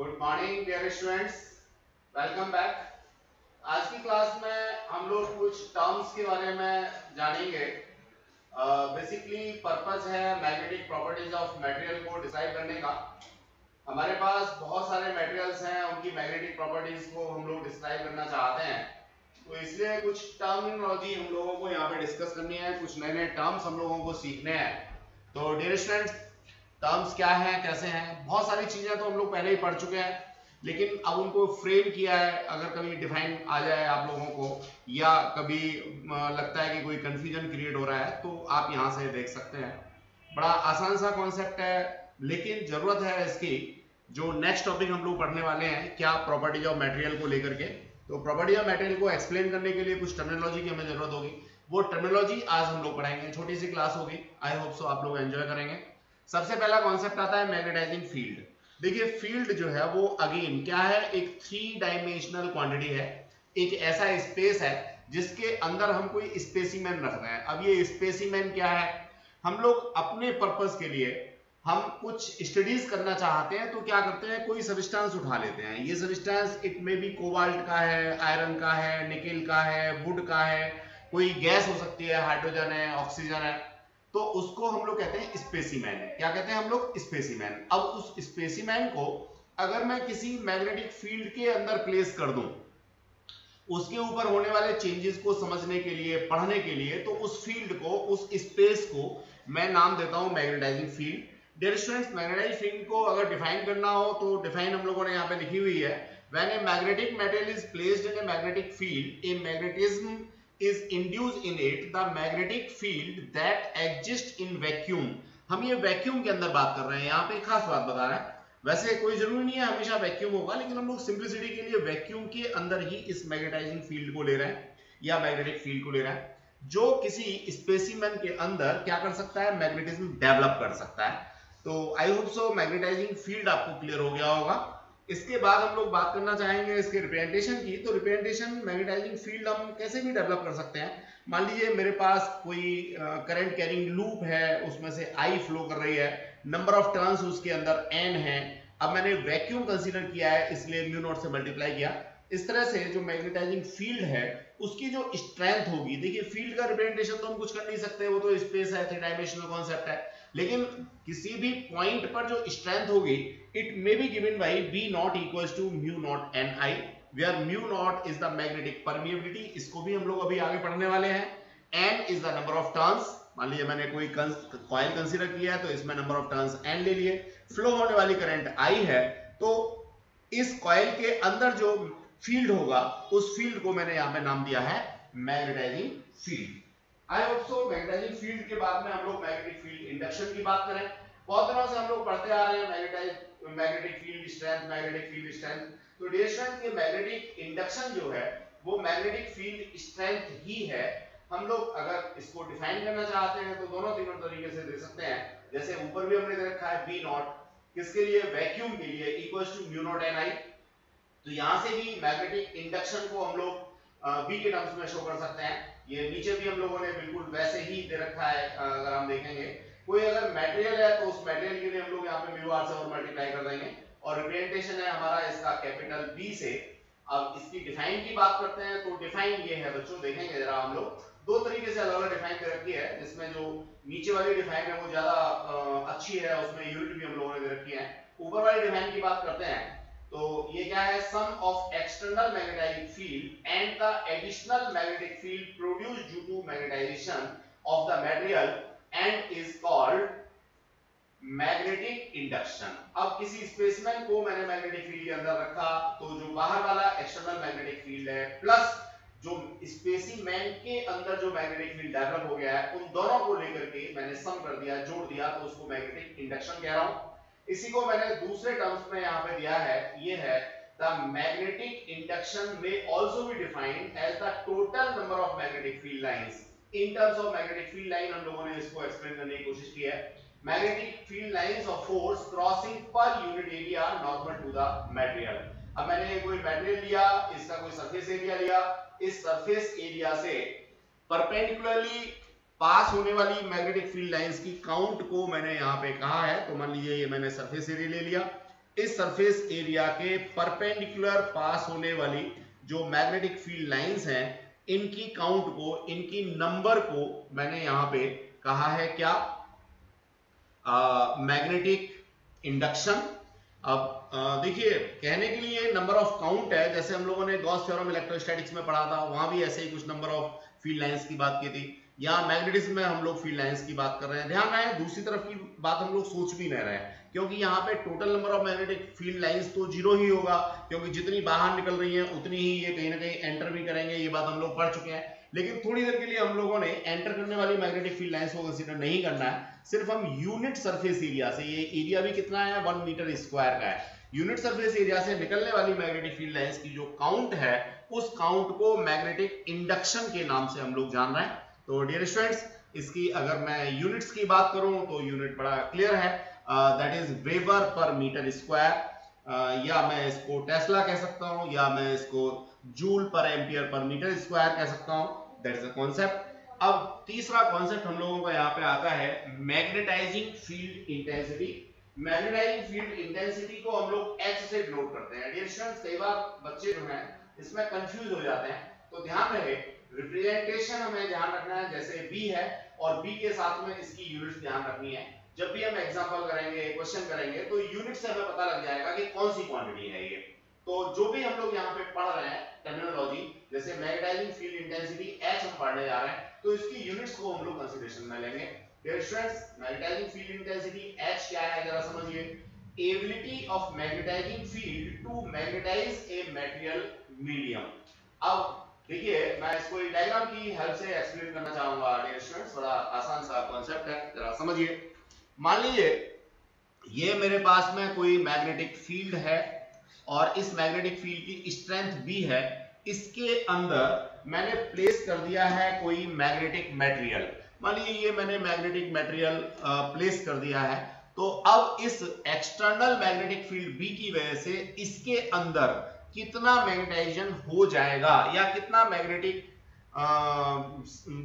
Good morning dear students welcome back आज की class में हम लोग कुछ टर्म्स के बारे में जानेंगे। बेसिकली uh, पर्पस है मैग्नेटिक प्रॉपर्टीज़ ऑफ़ मटेरियल को डिसाइड करने का। हमारे पास बहुत सारे मटेरियल्स हैं उनकी मैग्नेटिक प्रॉपर्टीज़ को हम लोग डिस्क्राइब करना चाहते हैं। तो इसलिए कुछ टर्मिनोलॉजी हम लोगों को यहाँ पे डिस्कस करनी है कुछ नए नए टर्म्स हम लोगों को सीखने हैं। तो डियर स्टूडेंट्स टर्म्स क्या है, कैसे हैं, बहुत सारी चीज़ें तो हम लोग पहले ही पढ़ चुके हैं, लेकिन अब उनको फ्रेम किया है, अगर कभी डिफाइन आ जाए आप लोगों को, या कभी लगता है कि कोई कंफ्यूजन क्रिएट हो रहा है तो आप यहाँ से देख सकते हैं। बड़ा आसान सा कॉन्सेप्ट है, लेकिन ज़रूरत है इसकी, जो नेक्स्ट टॉपिक हम लोग पढ़ने वाले हैं, क्या प्रॉपर्टीज़ ऑफ़ मटेरियल को लेकर के। तो प्रॉपर्टी ऑफ़ मटेरियल को एक्सप्लेन करने के लिए कुछ टर्मिनोलॉजी की हमें ज़रूरत होगी। वो टर्मिनोलॉजी आज हम लोग पढ़ाएँगे, छोटी सी क्लास होगी आई होप सो आप लोग एंजॉय करेंगे। सबसे पहला कॉन्सेप्ट आता है मैग्नेटाइजिंग फ़ील्ड देखिए फ़ील्ड जो है, वो अगेन क्या है? एक थ्री डायमेंशनल क्वांटिटी है। एक ऐसा स्पेस है, जिसके अंदर हम कोई स्पेसिमेन रख रहे हैं। अब ये स्पेसिमेन क्या है? हम लोग अपने पर्पज के लिए हम कुछ स्टडीज़ करना चाहते हैं तो क्या करते हैं? कोई सबिस्टेंस उठा लेते हैं। ये सबिस्टेंस इट में भी कोबाल्ट का है आयरन का है निकेल का है वुड का है। कोई गैस हो सकती है हाइड्रोजन है ऑक्सीजन है। तो उसको हम लोग कहते हैं स्पेसिमैन क्या कहते हैं हम लोग? स्पेसिमैन अब उस स्पेसिमैन को अगर मैं किसी मैग्नेटिक फ़ील्ड के अंदर प्लेस कर दूँ, उसके ऊपर होने वाले चेंजेस को समझने के लिए, पढ़ने के लिए तो उस फ़ील्ड को, उस स्पेस को मैं नाम देता हूँ magnetising field dear students magnetising field को अगर डिफाइन करना हो तो डिफाइन हम लोगों ने यहाँ पे लिखी हुई है। When a magnetic metal is placed in a magnetic field a magnetism is induced in it, the magnetic field that exists in vacuum. हम ये वैक्यूम के अंदर बात कर रहे हैं, यहाँ पे खास बात बता रहे हैं। वैसे कोई ज़रूरी नहीं है, हमेशा वैक्यूम होगा, लेकिन हम लोग सिंप्लिसिटी के लिए वैक्यूम के अंदर ही इस मैग्नेटाइजिंग फ़ील्ड को ले रहे हैं, या मैग्नेटिक फ़ील्ड को ले रहे हैं, जो किसी स्पेसिमन के अंदर क्या कर सकता है मैग्नेटिज्म डेवलप कर सकता है। तो I hope so magnetising field आपको क्लियर हो गया होगा। इसके बाद हम लोग बात करना चाहेंगे इसके रिप्रेजेंटेशन की तो रिप्रेजेंटेशन मैग्नेटाइजिंग फ़ील्ड हम कैसे भी डेवलप कर सकते हैं? मान लीजिए मेरे पास कोई करंट कैरिंग लूप है, उसमें से आई फ्लो कर रही है नंबर ऑफ़ टर्न्स उसके अंदर एन है, अब मैंने वैक्यूम कंसीडर किया है, इसलिए म्यू नोट से मल्टीप्लाई किया। इस तरह से जो मैग्नेटाइजिंग फ़ील्ड है, उसकी जो स्ट्रेंथ होगी, देखिए फ़ील्ड का रिप्रेजेंटेशन तो हम कुछ कर नहीं सकते, वो तो स्पेस है थ्री डायमेंशनल कॉन्सेप्ट है। लेकिन किसी भी पॉइंट पर जो स्ट्रेंथ होगी it may be given by B naught equals to mu naught N I where mu naught is the magnetic permeability इसको भी हम लोग अभी आगे पढ़ने वाले हैं। N is the number of turns मान लीजिए मैंने कोई कॉइल कंसीडर किया है तो इसमें नंबर ऑफ़ टर्न्स एन ले लिए। फ्लो होने वाली करंट आई है तो इस कॉइल के अंदर जो फ़ील्ड होगा, उस फ़ील्ड को मैंने यहाँ पे नाम दिया है magnetising field I hope so magnetising field के बाद में हम लोग मैग्नेटिक फ़ील्ड इंडक्शन की बात करें। बहुत दिनों से हम लोग पढ़ते आ रहे हैं magnetise magnetic field strength magnetic field strength तो डियर स्ट्रेंथ के मैग्नेटिक इंडक्शन जो है, वो मैग्नेटिक फ़ील्ड स्ट्रेंथ ही है। हम लोग अगर इसको डिफाइन करना चाहते हैं तो दोनों तीनों तरीके से दे सकते हैं। जैसे ऊपर भी हमने दे रखा है बी नॉट किसके लिए? वैक्यूम के लिए equals to mu naught N I तो यहाँ से भी मैग्नेटिक इंडक्शन को हम लोग बी के टर्म्स में शो कर सकते हैं। ये नीचे भी हम लोगों ने बिल्कुल वैसे ही दे रखा है अगर हम देखेंगे। कोई अगर मटेरियल है तो उस मटेरियल के लिए हम लोग यहाँ पे म्यू आर से और मल्टीप्लाई कर देंगे। और रिप्रेजेंटेशन है हमारा इसका कैपिटल बी से। अब इसकी डिफाइन की बात करते हैं तो डिफाइन ये है बच्चों, देखेंगे जरा हम लोग। दो तरीके से अलग अलग डिफाइन कर रखी है, जिसमें जो नीचे वाली डिफाइन है वो ज़्यादा अच्छी है, उसमें यूनिट भी हम लोगों ने दे रखी है। ऊपर वाली डिफाइन की बात करते हैं तो ये क्या है? Sum of external magnetising field and the additional magnetic field produced due to magnetisation of the material and is called magnetic induction अब किसी स्पेसमैन को मैंने मैग्नेटिक फ़ील्ड के अंदर रखा तो जो बाहर वाला एक्सटर्नल मैग्नेटिक फ़ील्ड है प्लस जो स्पेसिमैन के अंदर जो मैग्नेटिक फ़ील्ड डेवलप हो गया है, उन दोनों को लेकर के मैंने सम कर दिया, जोड़ दिया तो उसको मैग्नेटिक इंडक्शन कह रहा हूँ। इसी को मैंने दूसरे टर्म्स में यहाँ पे दिया है, ये है the magnetic induction may also be defined as the total number of magnetic field lines in terms of magnetic field line हम लोगों ने इसको एक्सप्लेन करने की कोशिश की है। Magnetic field lines of force crossing per unit area normal to the material अब मैंने कोई मटेरियल लिया, इसका कोई सरफेस एरिया लिया। इस सरफेस एरिया से परपेंडिकुलरली पास होने वाली मैग्नेटिक फ़ील्ड लाइंस की काउंट को मैंने यहाँ पे कहा है तो मान लीजिए ये मैंने सरफेस एरिया ले लिया। इस सरफेस एरिया के परपेंडिकुलर पास होने वाली जो मैग्नेटिक फ़ील्ड लाइंस हैं, इनकी काउंट को, इनकी नंबर को मैंने यहाँ पे कहा है क्या? Magnetic induction. अब देखिए, कहने के लिए नंबर ऑफ़ काउंट है, जैसे हम लोगों ने गॉस थ्योरम इलेक्ट्रोस्टैटिक्स में पढ़ा था, वहाँ भी ऐसे ही कुछ नंबर ऑफ़ फ़ील्ड लाइंस की बात की थी। यहाँ मैग्नेटिज्म में हम लोग फ़ील्ड लाइंस की बात कर रहे हैं। ध्यान रहे दूसरी तरफ़ की बात हम लोग सोच भी नहीं रहे हैं, क्योंकि यहाँ पे total number of magnetic field lines तो ज़ीरो ही होगा, क्योंकि जितनी बाहर निकल रही हैं, उतनी ही ये कहीं ना कहीं एंटर भी करेंगे, ये बात हम लोग पढ़ चुके हैं। लेकिन थोड़ी देर के लिए हम लोगों ने एंटर करने वाली मैग्नेटिक फ़ील्ड लाइंस को कंसीडर नहीं करना है। सिर्फ़ हम यूनिट सरफेस एरिया से, ये एरिया भी कितना है? वन मीटर स्क्वायर का है। यूनिट सरफेस एरिया से निकलने वाली मैग्नेटिक फ़ील्ड लाइंस की जो काउंट है, उस काउंट को मैग्नेटिक इंडक्शन के नाम से हम लोग जान रहे हैं। तो डियर स्टूडेंट्स इसकी अगर मैं यूनिट्स की बात करूँ तो यूनिट बड़ा क्लियर है। That is weber per metre square या मैं इसको टेस्ला कह सकता हूँ, या मैं इसको जूल पर एम्पियर पर मीटर स्क्वायर कह सकता हूँ। दैट इज़ अ कॉन्सेप्ट अब तीसरा कॉन्सेप्ट हम लोगों का यहाँ पे आता है magnetising field intensity magnetising field intensity को हम लोग एच से डिनोट करते हैं। कई बार बच्चे जो हैं, इसमें कंफ्यूज हो जाते हैं। तो ध्यान रहे रिप्रेजेंटेशन हमें ध्यान रखना है, जैसे बी है, और बी के साथ में इसकी यूनिट्स ध्यान रखनी है। जब भी हम एग्जांपल करेंगे क्वेश्चन करेंगे तो यूनिट से हमें पता लग जाएगा कि कौन सी क्वांटिटी है ये। तो जो भी हम लोग यहाँ पे पढ़ रहे हैं टर्मिनोलॉजी जैसे मैग्नेटाइजिंग फ़ील्ड इंटेंसिटी एच हम पढ़ने जा रहे हैं तो इसकी यूनिट्स को हम लोग कंसीडरेशन में लेंगे। Dear students magnetising field intensity H क्या है, जरा समझिए। Ability of magnetising field to magnetise a material medium अब देखिए, मैं इसको डायग्राम की हेल्प से एक्सप्लेन करना चाहूँगा डियर स्टूडेंट्स बड़ा आसान सा कॉन्सेप्ट है, जरा समझिए। मान लीजिए, ये मेरे पास में कोई मैग्नेटिक फ़ील्ड है और इस मैग्नेटिक फ़ील्ड की स्ट्रेंथ भी है। इसके अंदर मैंने प्लेस कर दिया है कोई मैग्नेटिक मटेरियल मान लीजिए, ये मैंने मैग्नेटिक मटेरियल प्लेस कर दिया है। तो अब इस एक्सटर्नल मैग्नेटिक फ़ील्ड बी की वजह से इसके अंदर कितना मैग्नेटाइजेशन हो जाएगा या कितना मैग्नेटिक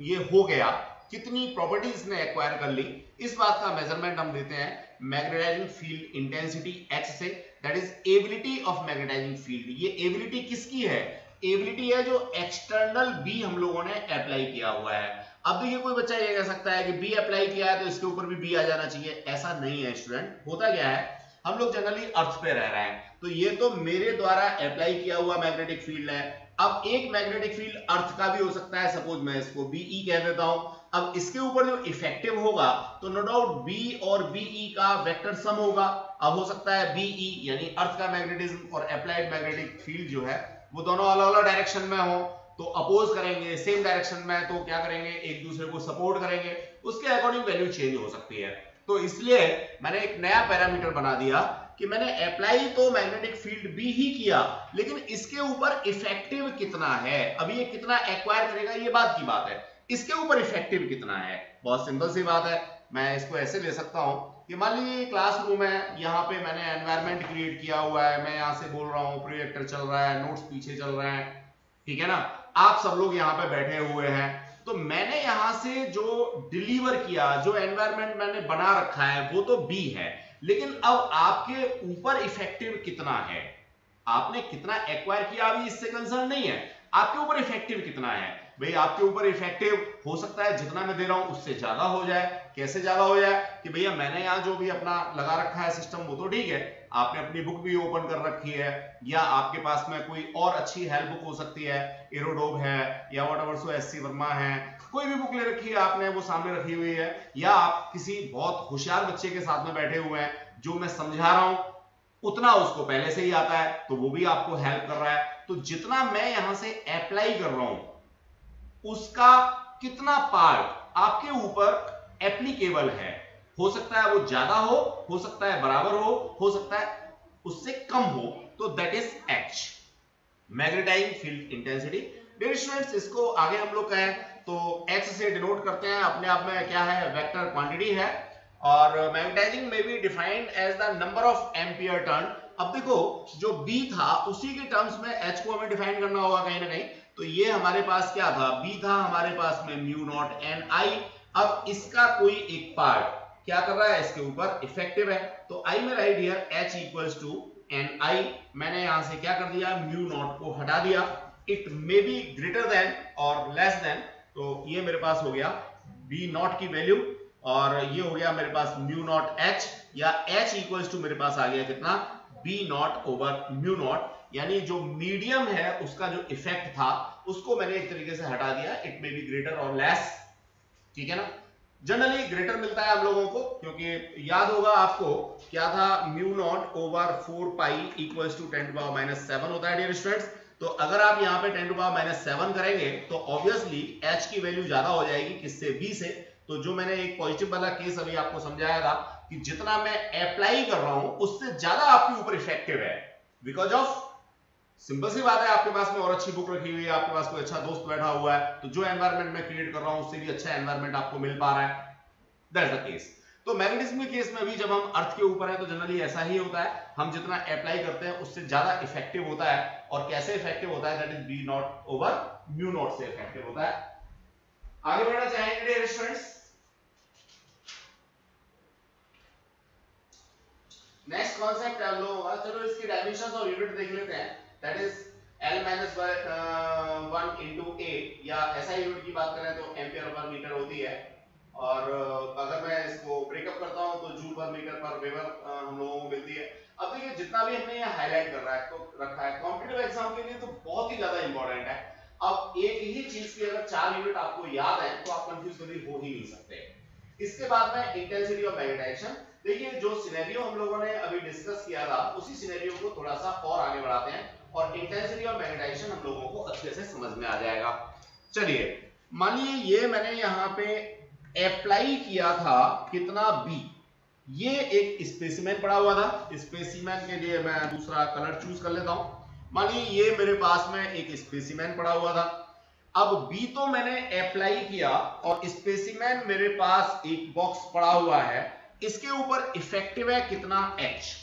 ये हो गया, कितनी प्रॉपर्टीज़ ने एक्वायर कर ली, इस बात का मेज़रमेंट हम देते हैं मैग्नेटाइजिंग फ़ील्ड इंटेंसिटी एच से that is ability of magnetising field ये एबिलिटी किसकी है? एबिलिटी है जो एक्सटर्नल बी हम लोगों ने अप्लाई किया हुआ है। अब देखिए कोई बच्चा ये कह सकता है कि बी अप्लाई किया है तो इसके ऊपर भी बी आ जाना चाहिए। ऐसा नहीं है स्टूडेंट होता क्या है? हम लोग जनरली अर्थ पे रह रहे हैं। तो ये तो मेरे द्वारा अप्लाई किया हुआ मैग्नेटिक फ़ील्ड है। अब एक मैग्नेटिक फ़ील्ड अर्थ का भी हो सकता है सपोज़ मैं इसको बीई e कह देता हूँ। अब इसके ऊपर जो इफ़ेक्टिव होगा तो नो डाउट बी और बीई e का वेक्टर सम होगा। अब हो सकता है बीई e, यानी अर्थ का मैग्नेटिज्म और अप्लाइड मैग्नेटिक फ़ील्ड जो है वो दोनों अलग अलग डायरेक्शन में हो। तो अपोज करेंगे सेम डायरेक्शन में तो क्या करेंगे? एक दूसरे को सपोर्ट करेंगे। उसके अकॉर्डिंग वैल्यू चेंज हो सकती है। तो इसलिए मैंने एक नया पैरामीटर बना दिया कि मैंने अप्लाई तो मैग्नेटिक फ़ील्ड भी ही किया, लेकिन इसके ऊपर इफ़ेक्टिव कितना है? अभी ये कितना एक्वायर करेगा, ये बात की बात है। इसके ऊपर इफ़ेक्टिव कितना है? बहुत सिंपल सी बात है। मैं इसको ऐसे ले सकता हूँ कि मान लीजिए क्लासरूम है, यहाँ पे मैंने एनवायरमेंट क्रिएट किया हुआ है, मैं यहाँ से बोल रहा हूँ प्रोजेक्टर चल रहा है नोट्स पीछे चल रहे हैं, ठीक है ना? आप सब लोग यहाँ पे बैठे हुए हैं। तो मैंने यहाँ से जो डिलीवर किया, जो एनवायरमेंट मैंने बना रखा है, वो तो बी है। लेकिन अब आपके ऊपर इफ़ेक्टिव कितना है? आपने कितना एक्वायर किया अभी इससे कंसर्न नहीं है। आपके ऊपर इफ़ेक्टिव कितना है? भाई, आपके ऊपर इफ़ेक्टिव हो सकता है जितना मैं दे रहा हूँ, उससे ज़्यादा हो जाए। कैसे ज़्यादा हो जाए? कि भैया, मैंने यहाँ जो भी अपना लगा रखा है सिस्टम वो तो ठीक है। आपने अपनी बुक भी ओपन कर रखी है, या आपके पास में कोई और अच्छी हेल्प बुक हो सकती है एरोडोब है, या whatever so S C Verma है कोई भी बुक ले रखी है, आपने वो सामने रखी हुई है, या आप किसी बहुत होशियार बच्चे के साथ में बैठे हुए हैं, जो मैं समझा रहा हूँ, उतना उसको पहले से ही आता है तो वो भी आपको हेल्प कर रहा है। तो जितना मैं यहाँ से अप्लाई कर रहा हूँ, उसका कितना पार्ट आपके ऊपर एप्लीकेबल है। हो सकता है वो ज़्यादा हो हो सकता है बराबर हो हो सकता है उससे कम हो तो that is H magnetising field intensity dear students इसको आगे हम लोग कहें तो एच से डिनोट करते हैं, अपने आप में क्या है वेक्टर क्वांटिटी है। और magnetising may be defined as the number of ampere turn अब देखो, जो बी था, उसी के टर्म्स में एच को हमें डिफाइन करना होगा कहीं ना कहीं। तो ये हमारे पास क्या था? बी था हमारे पास में म्यू नॉट एन आई अब इसका कोई एक पार्ट क्या कर रहा है? इसके ऊपर इफ़ेक्टिव है। तो I may write here H equals to N I मैंने यहाँ से क्या कर दिया? म्यू नॉट को हटा दिया। It may be greater than और लेस देन तो ये मेरे पास हो गया बी नॉट की वैल्यू और ये हो गया मेरे पास म्यू नॉट एच या एच इक्वल्स टू मेरे पास आ गया कितना? B naught over mu naught यानी जो मीडियम है, उसका जो इफ़ेक्ट था, उसको मैंने एक तरीके से हटा दिया। इट मे बी ग्रेटर और लेस ठीक है ना? जनरली ग्रेटर मिलता है हम लोगों को, क्योंकि याद होगा आपको, क्या था? Mu naught over four pi equal to ten power minus seven होता है डियर स्टूडेंट्स तो अगर आप यहाँ पे ten to power minus seven करेंगे तो ऑब्वियसली एच की वैल्यू ज़्यादा हो जाएगी किससे? बी से। तो जो मैंने एक पॉजिटिव वाला केस अभी आपको समझाया था कि जितना मैं अप्लाई कर रहा हूँ, उससे ज़्यादा आपके ऊपर इफ़ेक्टिव है। बिकॉज़ ऑफ़ सिंपल सी बात है, आपके पास में और अच्छी बुक रखी हुई है, आपके पास कोई अच्छा दोस्त बैठा हुआ है तो जो एनवायरमेंट मैं क्रिएट कर रहा हूँ, उससे भी अच्छा एनवायरमेंट आपको मिल पा रहा है। दैट्स द केस तो मैग्नेटिज्म के केस में भी जब हम अर्थ के ऊपर है तो जनरली ऐसा ही होता है। हम जितना अप्लाई करते हैं, उससे ज़्यादा इफ़ेक्टिव होता है। और कैसे इफ़ेक्टिव होता है? That is B naught over mu naught से इफ़ेक्टिव होता है। आगे बढ़ना चाहेंगे स्टूडेंट्स नेक्स्ट कॉन्सेप्ट हम लोग चलो इसकी डायमेंशंस और यूनिट देख लेते हैं। That is L minus one into A या ऐसा यूनिट की बात करें तो एम्पियर पर मीटर होती है। और अगर मैं इसको ब्रेकअप करता हूँ तो जूल पर मीटर पर uh, हम लोगों को मिलती है। अब देखिए जितना भी हमने ये हाईलाइट कर रहा है तो रखा है। कॉम्पिटिटिव एग्ज़ाम के लिए तो बहुत ही ज़्यादा इंपॉर्टेंट है। अब एक ही चीज़ की अगर चार यूनिट आपको याद है तो आप कंफ्यूज कभी हो ही नहीं सकते। इसके बाद में इंटेंसिटी ऑफ़ मैग्नेटाइजेशन देखिए जो सिनेरियो हम लोगों ने अभी डिस्कस किया था उसी सिनेरियो को थोड़ा सा और आगे बढ़ाते हैं और इंटेंसिटी ऑफ़ मैग्नेटाइजेशन हम लोगों को अच्छे से समझ में आ जाएगा। चलिए मानिए ये मैंने यहाँ पे अप्लाई किया था कितना बी ये एक स्पेसिमेन पड़ा हुआ था। स्पेसिमेन के लिए मैं दूसरा कलर चूज़ कर लेता हूँ। मानिए ये मेरे पास में एक स्पेसिमेन पड़ा हुआ था। अब बी तो मैंने अप्लाई किया और स्पेसिमेन मेरे पास एक बॉक्स पड़ा हुआ है। इसके ऊपर इफ़ेक्टिव है कितना एच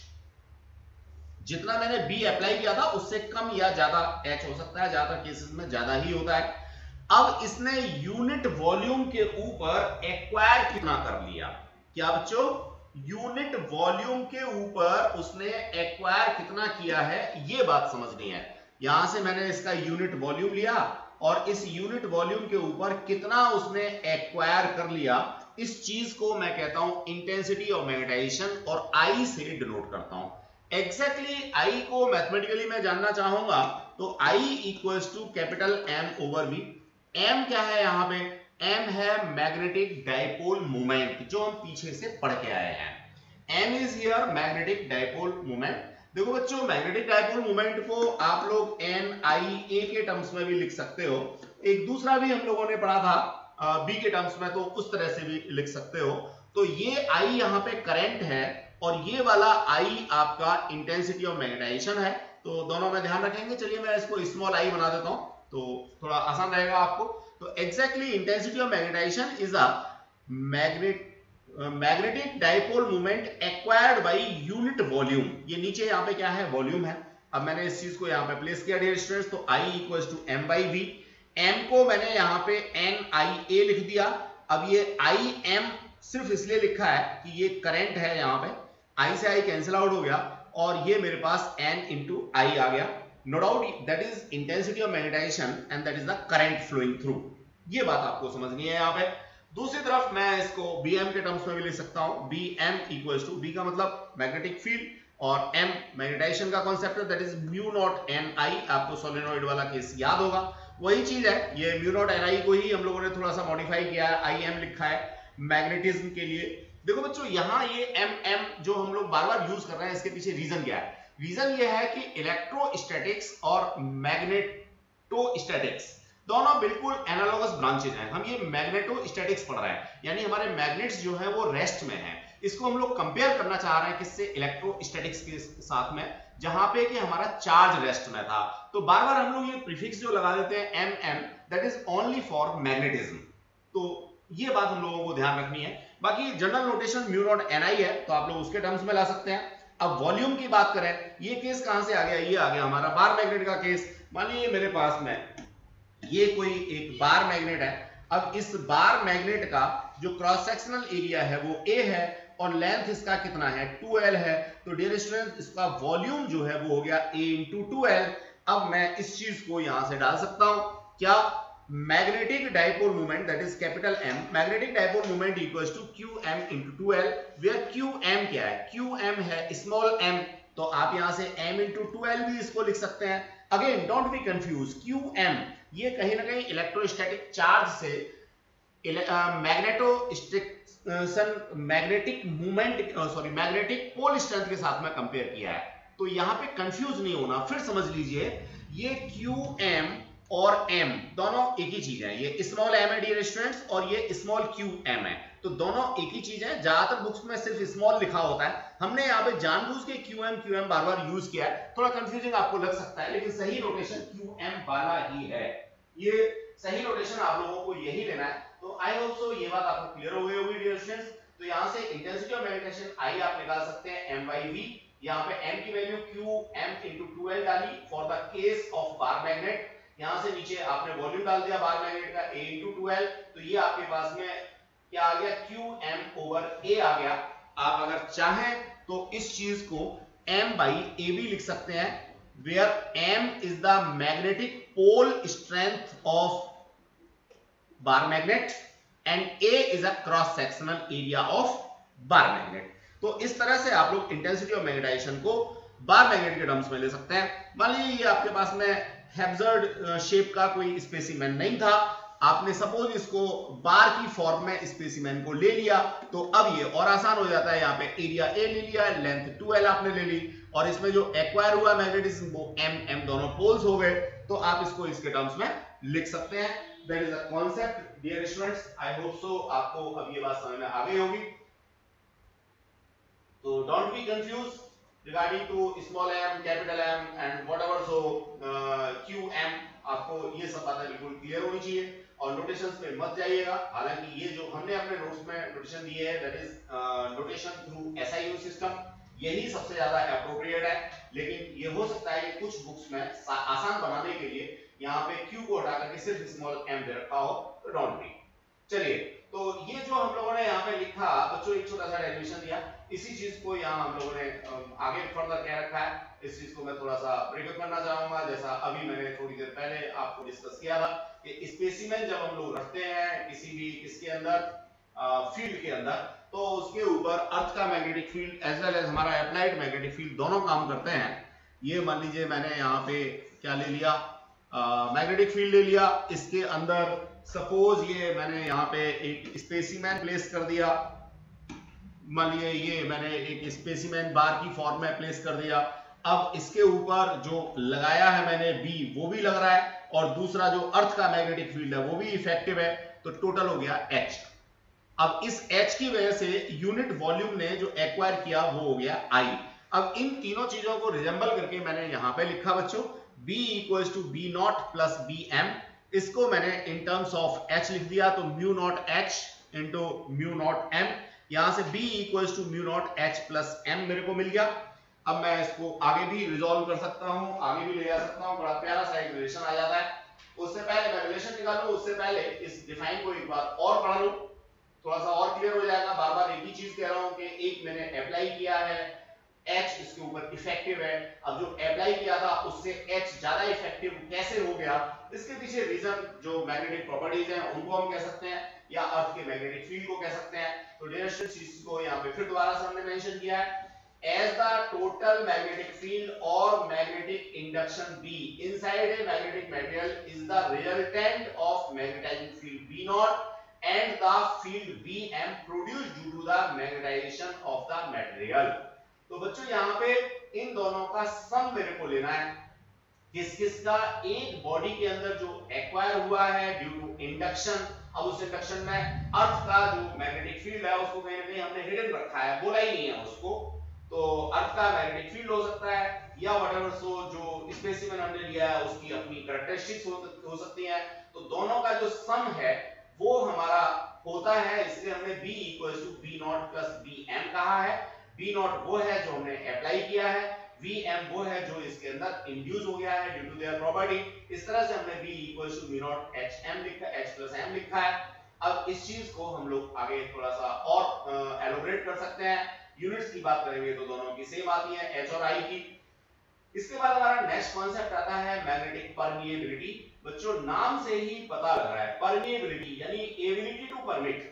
जितना मैंने बी अप्लाई किया था, उससे कम या ज़्यादा एच हो सकता है ज़्यादातर केसेस में ज़्यादा ही होता है। अब इसने यूनिट वॉल्यूम के ऊपर एक्वायर कितना कर लिया? क्या बच्चों यूनिट वॉल्यूम के ऊपर उसने एक्वायर कितना किया है? ये बात समझनी है। यहाँ से मैंने इसका यूनिट वॉल्यूम लिया और इस यूनिट वॉल्यूम के ऊपर कितना उसने एक्वायर कर लिया, इस चीज़ को मैं कहता हूँ इंटेंसिटी ऑफ़ मैग्नेटाइजेशन और आई से डिनोट करता हूँ। एग्जैक्टली exactly आई को मैथमेटिकली मैं जानना चाहूँगा तो I equals to capital M over V M क्या है यहाँ पे? एम है मैग्नेटिक डाइपोल मोमेंट जो हम पीछे से पढ़ के आए हैं। M is here magnetic dipole moment देखो बच्चों मैग्नेटिक डाइपोल मोमेंट को आप लोग एन आई ए के टर्म्स में भी लिख सकते हो। एक दूसरा भी हम लोगों ने पढ़ा था बी के टर्म्स में तो उस तरह से भी लिख सकते हो। तो ये आई यहाँ पे करंट है और ये वाला आई आपका इंटेंसिटी ऑफ़ मैग्नेटाइजेशन है। तो दोनों में ध्यान रखेंगे। चलिए मैं इसको स्मॉल आई बना देता हूँ। तो थोड़ा आसान रहेगा आपको। तो exactly intensity of magnetisation is a magnet magnetic dipole movement acquired by unit volume ये नीचे यहाँ पे क्या है? वॉल्यूम है। अब मैंने इस चीज़ को यहाँ पे प्लेस किया डियर स्टूडेंट्स तो I equals to M by V M को मैंने यहाँ पे एन आई ए लिख दिया। अब ये आई एम सिर्फ़ इसलिए लिखा है कि ये करंट है यहाँ पे। आई से आई कैंसिल आउट हो गया और ये मेरे पास एन इंटू आई आ गया। No doubt that is intensity of magnetisation and that is the current flowing through ये बात आपको समझनी है यहाँ पे। दूसरी तरफ़ मैं इसको bm के टर्म्स में भी लिख सकता हूँ। Bm इक्वल्स टू b का मतलब मैग्नेटिक फ़ील्ड और m मैग्नेटाइजेशन का कॉन्सेप्ट है। That is mu naught N I आपको सोलेनोइड वाला केस याद होगा। वही चीज़ है, ये म्यू नॉट एन आई को ही हम लोगों ने थोड़ा सा मॉडिफाई किया है आई एम लिखा है मैग्नेटिज्म के लिए। देखो बच्चों, यहाँ ये एम एम जो हम लोग बार बार यूज़ कर रहे हैं, इसके पीछे रीजन क्या है? रीजन ये है कि इलेक्ट्रोस्टैटिक्स और मैग्नेटोस्टैटिक्स दोनों बिल्कुल एनालॉगस ब्रांचेज हैं। हम ये मैग्नेटोस्टैटिक्स पढ़ रहे हैं। यानी हमारे मैग्नेट्स जो है वो रेस्ट में है। इसको हम लोग कंपेयर करना चाह रहे हैं किससे? इलेक्ट्रोस्टैटिक्स के साथ में, जहाँ पे कि हमारा चार्ज रेस्ट में था। तो बार बार हम लोग ये प्रीफिक्स जो लगा देते हैं M M that is only for magnetism तो ये बात हम लोगों को ध्यान रखनी है। बाकी general notation mu naught N I है तो आप लोग उसके टर्म्स में ला सकते हैं। अब वॉल्यूम की बात करें, ये केस कहाँ से आ गया? ये आ गया हमारा बार मैग्नेट का केस मानिए मेरे पास में ये कोई एक बार मैग्नेट है। अब इस बार मैग्नेट का जो क्रॉस सेक्शनल एरिया है, वो ए है और लेंथ इसका कितना है? 2l है। तो डियर स्टूडेंट इसका वॉल्यूम जो है वो हो गया a इंटू अब मैं इस चीज़ को यहाँ से डाल सकता हूँ। क्या? Magnetic dipole moment that is capital M magnetic dipole moment equals to Q M into two L where Q है? एम है स्मॉल एम तो आप यहाँ से m टू एल भी इसको लिख सकते हैं। Again don't be confuse M ये कहीं ना कहीं इलेक्ट्रोस्टैटिक चार्ज से magnetostatics magnetic movement sorry magnetic pole strength के साथ में कंपेयर किया है। तो यहाँ पे कंफ्यूज नहीं होना, फिर समझ लीजिए, ये क्यू एम और m, दोनों एक ही चीज़ है। ये स्मॉल m है डियर स्टूडेंट्स और ये स्मॉल q m है। तो दोनों एक ही चीज़ है। ज़्यादातर बुक्स में सिर्फ़ स्मॉल लिखा होता है। हमने यहाँ पे जानबूझ के क्यू एम क्यू एम बार बार यूज़ किया है। थोड़ा कंफ्यूजिंग आपको लग सकता है, लेकिन सही रोटेशन क्यू एम वाला ही है। ये सही रोटेशन आप लोगों को यही लेना है। तो आई होप सो ये बात आपको क्लियर हो गई होगी डियर स्टूडेंट्स तो यहाँ से इंटेंसिटी ऑफ़ मैग्नेटाइजेशन आई आप निकाल सकते हैं एम बाई वी यहाँ पे m की value q m into 2l डाली for the case of bar magnet यहाँ से नीचे आपने वॉल्यूम डाल दिया बार मैग्नेट का, a into 2l तो ये आपके पास में क्या आ गया? Q m ओवर a आ गया। आप अगर चाहें तो इस चीज़ को m by a भी लिख सकते हैं, where m is the magnetic pole strength of bar magnet and a is a cross sectional area of bar magnet. तो इस तरह से आप लोग इंटेंसिटी ऑफ़ मैग्नेटाइजेशन को बार मैग्नेट के टर्म्स में ले सकते हैं। मान लीजिए ये आपके पास में हेब्जर्ड शेप का कोई स्पेसिमेन नहीं था। आपने सपोज़ इसको बार की फॉर्म में स्पेसिमेन को ले लिया तो अब ये और आसान हो जाता है। यहाँ पे एरिया ए ले लिया, लेंथ 2l आपने ले ली, और इसमें जो एक्वायर हुआ मैग्नेटिज्म वो m m दोनों पोल्स हो गए। तो आप इसको इसके टर्म्स में लिख सकते हैं। That is a concept dear students I hope so आपको अब ये बात समझ में आ गई होगी। So don't be confused regarding to small m, capital M and whatever so uh, q m आपको ये सब बातें बिल्कुल क्लियर होनी चाहिए। और नोटेशंस पे मत जाइएगा। हालाँकि ये जो हमने अपने नोट्स में नोटेशन दिए है that is notation through SIU system यही सबसे ज़्यादा अप्रोप्रिएट है। लेकिन ये हो सकता है कि कुछ बुक्स में आसान बनाने के लिए यहाँ पे क्यू को हटा करके सिर्फ़ स्मॉल एम दे रखा हो तो डोंट बी चलिए तो ये जो हम लोगों ने यहाँ पे लिखा बच्चों एक छोटा सा डेरिवेशन दिया। इसी चीज़ को यहाँ हम लोगों ने आगे फर्दर कह रखा है। इस चीज़ को मैं थोड़ा सा ब्रेकअप करना चाहूँगा। जैसा अभी मैंने थोड़ी देर पहले आपको डिस्कस किया था कि स्पेसिमेन जब हम लोग रखते हैं किसी भी इसके अंदर फ़ील्ड के अंदर तो उसके ऊपर अर्थ का magnetic field as well as हमारा अप्लाइड मैग्नेटिक फ़ील्ड दोनों काम करते हैं। ये मान लीजिए मैंने यहाँ पे क्या ले लिया? मैग्नेटिक फ़ील्ड ले लिया। इसके अंदर सपोज़ ये मैंने यहाँ पे एक स्पेसिमैन प्लेस कर दिया। मान लीजिए ये मैंने एक स्पेसिमैन बार की फॉर्म में प्लेस कर दिया। अब इसके ऊपर जो लगाया है मैंने बी वो भी लग रहा है और दूसरा जो अर्थ का मैग्नेटिक फ़ील्ड है, वो भी इफ़ेक्टिव है तो टोटल हो गया एच अब इस एच की वजह से यूनिट वॉल्यूम ने जो एक्वायर किया, वो हो गया आई अब इन तीनों चीज़ों को रिजेंबल करके मैंने यहाँ पे लिखा, बच्चों B equals to B naught plus B M इसको मैंने इन टर्म्स ऑफ़ एच लिख दिया तो mu naught H into mu naught M यहाँ से B equals to mu naught H plus M मेरे को मिल गया। अब मैं इसको आगे भी रिजोल्व कर सकता हूँ, आगे भी ले जा सकता हूँ, बड़ा प्यारा सा एक रिलेशन आ जाता है। उससे पहले मैं रिलेशन निकालूं, उससे पहले इस डिफाइन को एक बार और पढ़ लूँ। थोड़ा सा और क्लियर हो जाएगा बार बार एक ही चीज़ कह रहा हूँ कि एक मैंने अप्लाई किया है, H इसके ऊपर इफ़ेक्टिव है। अब जो अप्लाई किया था, उससे H ज़्यादा इफ़ेक्टिव कैसे हो गया? इसके पीछे रीजन जो मैग्नेटिक प्रॉपर्टीज़ हैं, उनको हम कह सकते हैं। या अर्थ के मैग्नेटिक फ़ील्ड को कह सकते हैं। तो डेरेशन चीज़ को यहाँ पे फिर दोबारा से हमने मैंशन किया है। As the total magnetic field और magnetic induction B in a magnetic material is the resultant of magnetising field B naught and the field B M produce due to the magnetisation of the material तो बच्चों, यहाँ पे इन दोनों का सम मेरे को लेना है। किस किस का? एक बॉडी के अंदर जो एक्वायर हुआ है ड्यू टू इंडक्शन अब उस इंडक्शन में अर्थ का जो मैग्नेटिक फ़ील्ड है उसको कहीं ना हमने हिडन रखा है बोला ही नहीं है उसको। तो अर्थ का मैग्नेटिक फ़ील्ड हो सकता है या व्हाटएवर सो जो स्पेसिमेन हमने लिया है उसकी अपनी कैरेक्टरिस्टिक्स हो, हो सकती हैं। तो दोनों का जो सम है वो हमारा होता है इसलिए हमने b equals to B naught plus bm कहा है। बी नॉट वो है जो हमने अप्लाई किया है। एम वो है जो इसके अंदर इंड्यूस हो गया है ड्यू टू देयर प्रॉपर्टी इस तरह से हमने equals to V naught H लिखा एच प्लस एम लिखा है। अब इस चीज़ को हम लोग आगे थोड़ा सा और एलोबरेट कर सकते हैं। यूनिट्स की बात करेंगे तो दोनों की सेम आती है एच और आई की। इसके बाद हमारा नेक्स्ट कॉन्सेप्ट आता है मैग्नेटिक परमिएबिलिटी बच्चों, नाम से ही पता लग रहा है। परमिएबिलिटी यानी एबिलिटी टू परमिट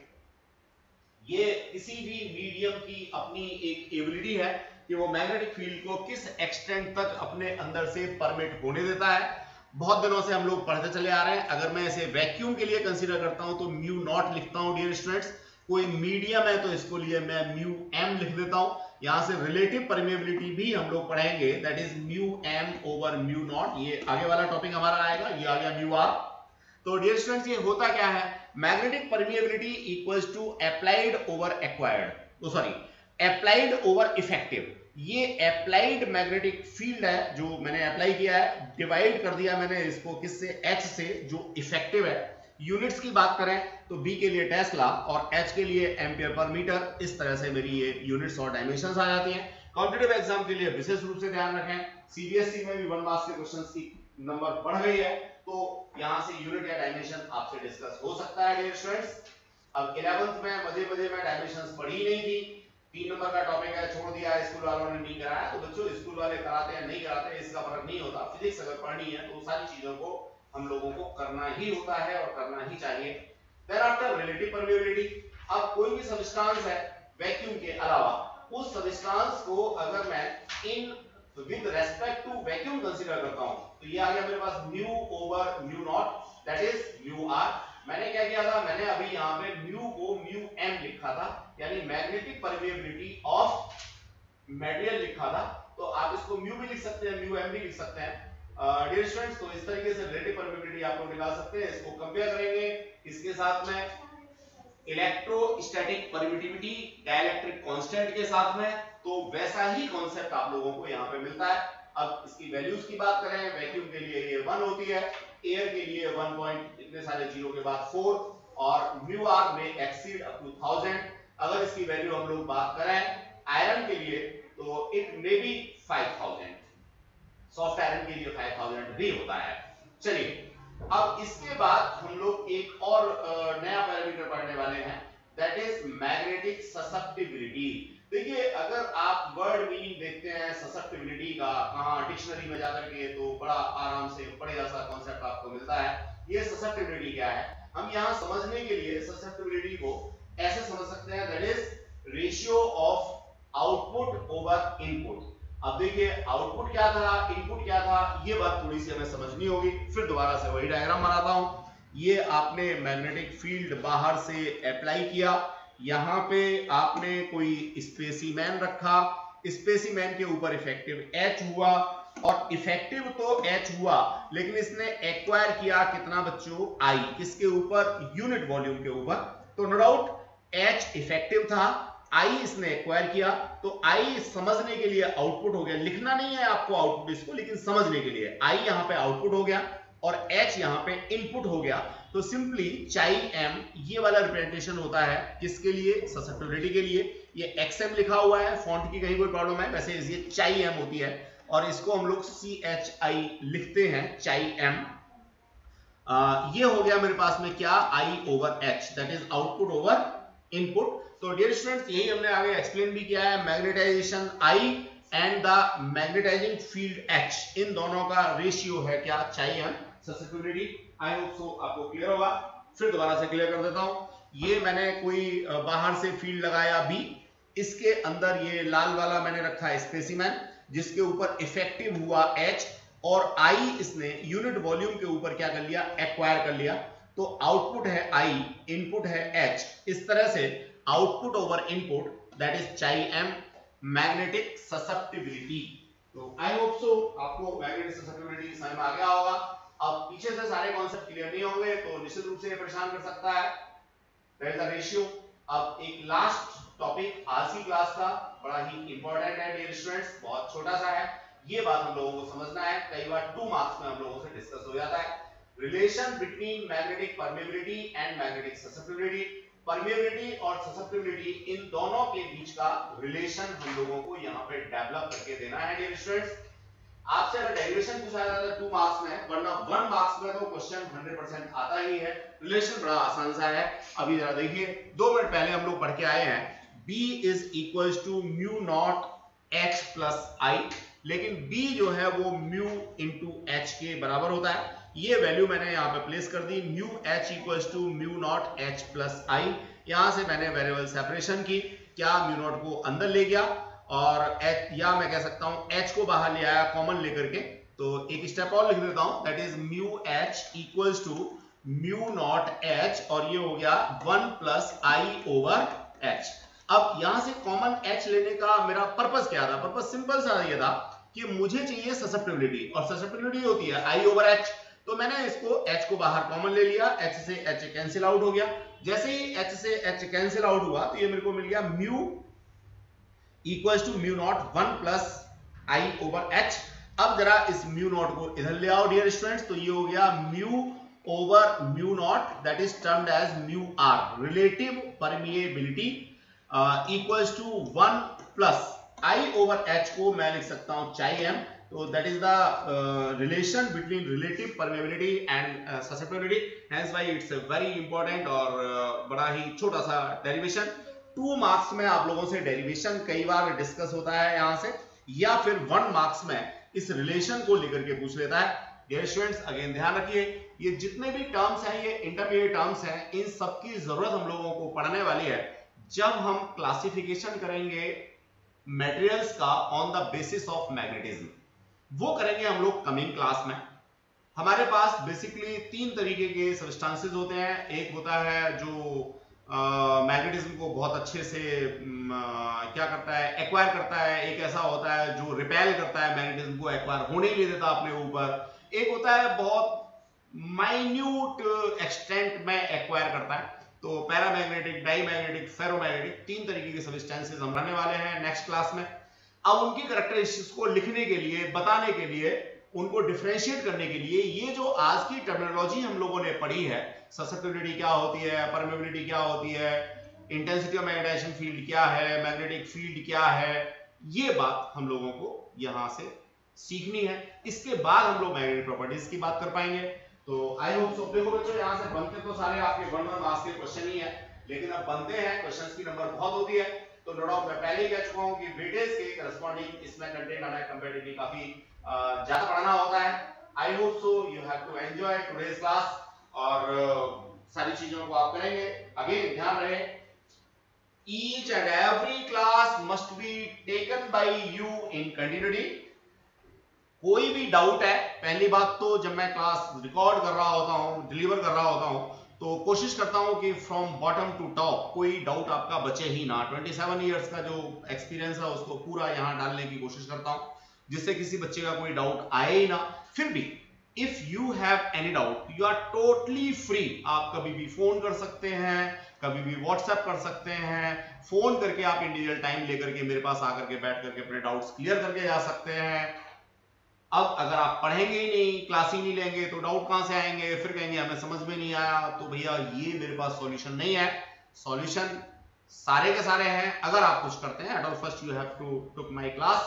ये किसी भी मीडियम की अपनी एक एबिलिटी है। कि वो मैग्नेटिक फ़ील्ड को किस एक्सटेंट तक अपने अंदर से परमिट होने देता है। बहुत दिनों से हम लोग पढ़ते चले आ रहे हैं। अगर मैं इसे वैक्यूम के लिए कंसीडर करता हूँ तो म्यू नॉट लिखता हूँ डियर स्टूडेंट्स कोई मीडियम है तो इसको लिए मैं म्यू एम लिख देता हूँ। यहाँ से रिलेटिव परमेबिलिटी भी हम लोग पढ़ेंगे। That is mu M over mu naught ये आगे वाला टॉपिक हमारा आएगा। ये आ गया म्यू आर तो डियर स्टूडेंट्स ये होता क्या है? Magnetic permeability equals to applied over acquired sorry applied over effective ये अप्लाइड मैग्नेटिक फ़ील्ड है, जो मैंने अप्लाई किया है डिवाइड कर दिया मैंने इसको किससे एच से, जो इफ़ेक्टिव है। यूनिट्स की बात करें तो बी के लिए टेस्ला और एच के लिए एम्पियर पर मीटर इस तरह से मेरी ये यूनिट्स और डायमेंशंस आ जाती हैं। कॉम्पिटेटिव एग्ज़ाम के लिए विशेष रूप से ध्यान रखें। सीबीएसई में भी वन मार्क्स के क्वेश्चंस की नंबर बढ़ गई है तो यहाँ से यूनिट या डायमेंशन आपसे डिस्कस हो सकता है अब 11th में मज़े मज़े में डायमेंशंस पढ़ी नहीं थी। तीन नंबर का टॉपिक है, छोड़ दिया, स्कूल वालों ने नहीं कराया। तो बच्चों, स्कूल वाले कराते हैं, नहीं कराते इसका फ़र्क नहीं होता। फिजिक्स अगर पढ़नी है तो सारी चीज़ों को हम लोगों को करना ही होता है और करना ही चाहिए। देन आफ्टर रिलेटिव परमिएबिलिटी अब कोई भी सब्सटेंस है वैक्यूम के अलावा, उस सब्सटेंस को अगर मैं इन with respect to vacuum consider करता हूँ तो ये आ गया मेरे पास mu over mu naught that is mu R मैंने क्या किया था? मैंने अभी यहाँ पे म्यू को म्यू एम लिखा था। यानी मैग्नेटिक परमिएबिलिटी ऑफ़ मटेरियल लिखा था तो आप इसको म्यू भी लिख सकते हैं म्यू एम भी लिख सकते हैं। डियर स्टूडेंट्स तो इस तरीके से रिलेटिव परमिटिविटी आप लोग निकाल सकते हैं, इसको कंपेयर करेंगे। इसके साथ में इलेक्ट्रोस्टैटिक परमिटिविटी डाइलेक्ट्रिक कांस्टेंट के साथ में तो वैसा ही कॉन्सेप्ट आप लोगों को यहाँ पे मिलता है। अब इसकी वैल्यूज़ की बात करें वैक्यूम के लिए ये वन होती है एयर के लिए वन पॉइंट इतने सारे ज़ीरो के बाद फोर और म्यू आर में एक्सीड अप टू थाउज़ेंड अगर इसकी वैल्यू हम लोग बात करें आयरन के लिए तो it may be five thousand soft iron के लिए 5000 भी होता है। चलिए, अब इसके बाद हम लोग एक और नया पैरामीटर पढ़ने वाले हैं। दैट इज़ मैग्नेटिक ससेप्टिबिलिटी देखिए, अगर आप वर्ड मीनिंग देखते हैं ससेप्टिबिलिटी का, कहाँ डिक्शनरी में जाकर के तो बड़ा आराम से बड़े जैसा कॉन्सेप्ट आपको मिलता है। ये ससेप्टिबिलिटी क्या है? हम यहाँ समझने के लिए ससेप्टिबिलिटी को ऐसे समझ सकते हैं that is ratio of output over input अब देखिए आउटपुट क्या था इनपुट क्या था, ये बात थोड़ी सी हमें समझनी होगी, फिर दोबारा से वही डायग्राम बनाता हूँ। ये आपने मैग्नेटिक फ़ील्ड बाहर से अप्लाई किया, यहाँ पे आपने कोई स्पेसिमैन रखा स्पेसिमैन के ऊपर इफ़ेक्टिव एच हुआ, और इफ़ेक्टिव तो एच हुआ, लेकिन इसने एक्वायर किया कितना बच्चों? आई किसके ऊपर? यूनिट वॉल्यूम के ऊपर। तो नो डाउट एच इफ़ेक्टिव था आई इसने एक्वायर किया तो आई समझने के लिए आउटपुट हो गया। लिखना नहीं है आपको आउटपुट इसको लेकिन समझने के लिए। आई यहाँ पे आउटपुट हो गया और एच यहाँ पे इनपुट हो गया। तो सिंपली चाई एम ये वाला रिप्रेजेंटेशन होता है किसके लिए? ससेप्टिबिलिटी के लिए। ये एक्सएम लिखा हुआ है फॉन्ट की कहीं कोई प्रॉब्लम है वैसे ये चाई एम होती है। और इसको हम लोग सी एच आई लिखते हैं चाई एम आ, ये हो गया मेरे पास में क्या? I over H that is output over input तो डियर स्टूडेंट्स यही हमने आगे एक्सप्लेन भी किया है magnetisation I and the magnetising field H इन दोनों का रेशियो है क्या? चाहिए हम ससेप्टिबिलिटी आई होप सो आपको क्लियर होगा। फिर दोबारा से क्लियर कर देता हूँ। ये मैंने कोई बाहर से फ़ील्ड लगाया बी इसके अंदर ये लाल वाला मैंने रखा है स्पेसिमैन जिसके ऊपर इफ़ेक्टिव हुआ एच और आई इसने यूनिट वॉल्यूम के ऊपर क्या कर लिया? एक्वायर कर लिया। तो आउटपुट है आई इनपुट है एच इस तरह से output over input that is chi M magnetic susceptibility तो आई होप सो आपको मैग्नेटिक ससेप्टिबिलिटी समझ में आ गया होगा। अब पीछे से सारे कॉन्सेप्ट क्लियर नहीं होंगे तो निश्चित रूप से परेशान कर सकता है। द रेशियो अब एक लास्ट टॉपिक आज की क्लास का, बड़ा ही इंपॉर्टेंट है डियर स्टूडेंट्स बहुत छोटा सा है। ये बात हम लोगों को समझना है। कई बार टू मार्क्स में हम लोगों से डिस्कस हो जाता है। Relation between magnetic permeability and magnetic susceptibility permeability और ससेप्टिबिलिटी इन दोनों के बीच का रिलेशन हम लोगों को यहाँ पे डेवलप करके देना है डियर स्टूडेंट्स आपसे अगर डेरिवेशन पूछा जाता है टू मार्क्स में वरना वन मार्क्स में तो क्वेश्चन 100% आता ही है। रिलेशन बड़ा आसान सा है। अभी जरा देखिए, दो मिनट पहले हम लोग पढ़ के आए हैं। B is equal to mu naught h plus I लेकिन b जो है वो म्यू इंटू एच के बराबर होता है। ये वैल्यू मैंने यहाँ पे प्लेस कर दी mu H equal to mu naught H plus I यहाँ से मैंने वेरिएबल सेपरेशन की, क्या म्यू नॉट को अंदर ले गया और एच या मैं कह सकता हूँ एच को बाहर ले आया कॉमन लेकर के। तो एक स्टेप और लिख देता हूँ that is mu H equals to mu naught H और ये हो गया one plus I over H अब यहाँ से कॉमन एच लेने का मेरा पर्पज क्या था? पर्पज सिंपल सा ये था कि मुझे चाहिए ससेप्टिबिलिटी और ससेप्टिबिलिटी होती है आई ओवर एच तो मैंने इसको एच को बाहर कॉमन ले लिया एच से एच कैंसिल आउट हो गया। जैसे ही एच से एच कैंसिल आउट हुआ तो ये मेरे को मिल गया mu equals to mu naught one plus I over H अब जरा इस म्यू नॉट को इधर ले आओ डियर स्टूडेंट्स तो ये हो गया mu over mu naught that is termed as mu R relative permeability equals to one plus I over H को मैं लिख सकता हूँ चाई एम तो that is the relation between relative permeability and susceptibility hence why it's very important और uh, बड़ा ही छोटा सा डेरिवेशन टू मार्क्स में आप लोगों से डेरिवेशन कई बार डिस्कस होता है यहाँ से या फिर वन मार्क्स में इस रिलेशन को लेकर के पूछ लेता है। डियर स्टूडेंट्स अगेन ध्यान रखिए ये जितने भी टर्म्स हैं ये इंटरमीडिएट टर्म्स हैं इन सब की ज़रूरत हम लोगों को पढ़ने वाली है। जब हम क्लासिफिकेशन करेंगे मेटेरियल्स का on the basis of magnetism वो करेंगे हम लोग कमिंग क्लास में। हमारे पास बेसिकली तीन तरीके के सब्सटेंसेस होते हैं। एक होता है जो मैग्नेटिज्म को बहुत अच्छे से आ, क्या करता है एक्वायर करता है। एक ऐसा होता है जो रिपेल करता है मैग्नेटिज्म को एक्वायर होने ही नहीं देता अपने ऊपर। एक होता है बहुत माइन्यूट एक्सटेंट में एक्वायर करता है। तो पैरामैग्नेटिक डाई मैग्नेटिक फेरोमैग्नेटिक तीन तरीके के सब्सटेंसेस हम रहने वाले हैं नेक्स्ट क्लास में। अब उनकी करेक्टरिस्टिक्स को लिखने के लिए, बताने के लिए, उनको डिफ्रेंशिएट करने के लिए ये जो आज की टर्मिनोलॉजी हम लोगों ने पढ़ी है ससेप्टिबिलिटी क्या होती है परमेबिलिटी क्या होती है इंटेंसिटी ऑफ़ मैग्नेटाइजेशन फ़ील्ड क्या है मैग्नेटिक फ़ील्ड क्या है, ये बात हम लोगों को यहाँ से सीखनी है। इसके बाद हम लोग मैग्नेटिक प्रॉपर्टीज़ की बात कर पाएँगे। तो आई होप सो देखो बच्चों, यहाँ से बनते तो सारे आपके वन वन मार्क्स के क्वेश्चन ही है, लेकिन अब बनते हैं क्वेश्चंस की नंबर बहुत होती है। तो नो डाउट मैं पहले ही कह चुका हूँ कि वेटेज के करस्पॉन्डिंग इसमें कंटेंट आना कंपैरेटिवली काफ़ी ज़्यादा पढ़ना होता है। I hope so you have to enjoy today's class और सारी चीज़ों को आप करेंगे। अगेन ध्यान रहे, each and every class must be taken by you in continuity कोई भी डाउट है, पहली बात तो जब मैं क्लास रिकॉर्ड कर रहा होता हूँ डिलीवर कर रहा होता हूँ तो कोशिश करता हूँ कि फ्रॉम बॉटम टू टॉप कोई डाउट आपका बचे ही ना। 27 इयर्स का जो एक्सपीरियंस है, उसको पूरा यहाँ डालने की कोशिश करता हूँ, जिससे किसी बच्चे का कोई डाउट आए ही ना। फिर भी if you have any doubt you are totally free आप कभी भी फ़ोन कर सकते हैं, कभी भी व्हाट्सएप कर सकते हैं। फ़ोन करके आप इंडिविजुअल टाइम लेकर के मेरे पास आकर के बैठ करके अपने डाउट्स क्लियर करके जा सकते हैं। अब अगर आप पढ़ेंगे ही नहीं क्लास ही नहीं लेंगे तो डाउट कहाँ से आएँगे? फिर कहेंगे, हमें समझ में नहीं आया। तो भैया, ये मेरे पास सॉल्यूशन नहीं है। सॉल्यूशन सारे के सारे हैं। अगर आप कुछ करते हैं at all first you have to took my class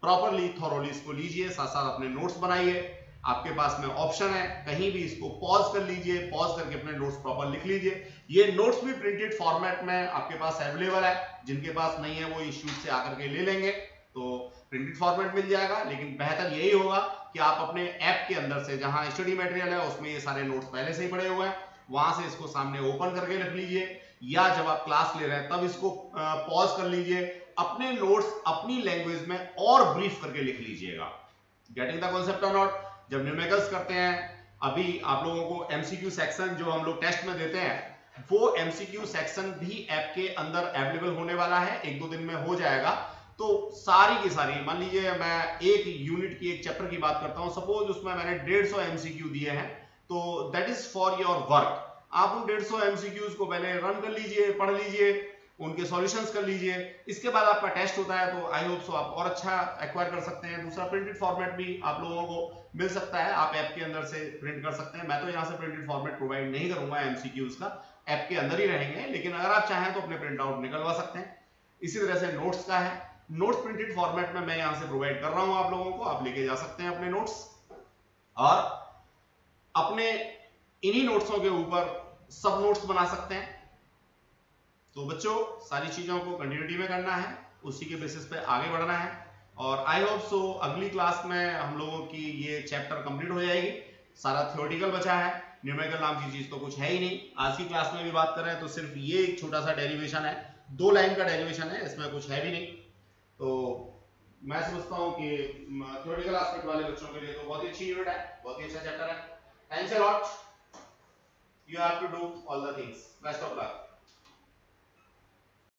properly thoroughly इसको लीजिए साथ साथ अपने नोट्स बनाइए। आपके पास में ऑप्शन है, कहीं भी इसको पॉज कर लीजिए पॉज करके अपने नोट्स प्रॉपर लिख लीजिए। ये नोट्स भी प्रिंटेड फॉर्मेट में आपके पास अवेलेबल है। जिनके पास नहीं है, वो इश्यूट से आकर के ले लेंगे। तो प्रिंटेड फॉर्मेट मिल जाएगा, लेकिन बेहतर यही होगा कि आप अपने ऐप के अंदर से, जहाँ स्टडी मटेरियल है, उसमें ये सारे नोट्स पहले से ही पड़े हुए हैं, वहाँ से इसको सामने ओपन करके रख लीजिए, या जब आप क्लास ले रहे हैं, तब इसको पॉज कर लीजिए, अपने नोट्स अपनी लैंग्वेज में और ब्रीफ करके लिख लीजिएगा। गेटिंग द कॉन्सेप्ट और नॉट जब न्यूमेरिकल्स करते हैं, अभी आप लोगों को एमसीक्यू सेक्शन जो हम लोग टेस्ट में देते हैं, वो एमसीक्यू सेक्शन भी ऐप के अंदर अवेलेबल होने वाला है, एक दो दिन में हो जाएगा। तो सारी की सारी, मान लीजिए मैं एक यूनिट की एक चैप्टर की बात करता हूँ सपोज़ उसमें मैंने 150 एमसीक्यू दिए हैं तो that is for your work आप उन 150 एमसीक्यूज को पहले रन कर लीजिए, पढ़ लीजिए, उनके सॉल्यूशंस कर लीजिए। इसके बाद आपका टेस्ट होता है तो आई होप सो आप और अच्छा एक्वायर कर सकते हैं। दूसरा प्रिंटेड फॉर्मेट भी आप लोगों को मिल सकता है, आप ऐप के अंदर से प्रिंट कर सकते हैं। मैं तो यहाँ से प्रिंटेड फॉर्मेट प्रोवाइड नहीं करूँगा एमसीक्यूज का ऐप के अंदर ही रहेंगे, लेकिन अगर आप चाहें तो अपने प्रिंट आउट निकलवा सकते हैं। इसी तरह से नोट्स का है। नोट्स प्रिंटेड फॉर्मेट में मैं यहाँ से प्रोवाइड कर रहा हूँ आप लोगों को। आप लेके जा सकते हैं अपने नोट्स और अपने इन्हीं नोट्सों के ऊपर सब नोट्स बना सकते हैं। तो बच्चों, सारी चीज़ों को कंटिन्यूटी में करना है। उसी के बेसिस पे आगे बढ़ना है। और आई होप सो अगली क्लास में हम लोगों की ये चैप्टर कंप्लीट हो जाएगी। सारा थियोरटिकल बचा है। न्यूमेरिकल नाम की चीज़ तो कुछ है ही नहीं। आज की क्लास में भी बात कर रहे हैं तो सिर्फ़ ये एक छोटा सा डेरिवेशन है। दो लाइन का डेरिवेशन है, इसमें कुछ है भी नहीं। तो मैं समझता हूँ कि थ्योरेटिकल एस्पेक्ट वाले बच्चों के लिए तो बहुत ही अच्छी यूनिट है, बहुत ही अच्छा चैप्टर है। Thanks a lot you have to do all the things best of luck.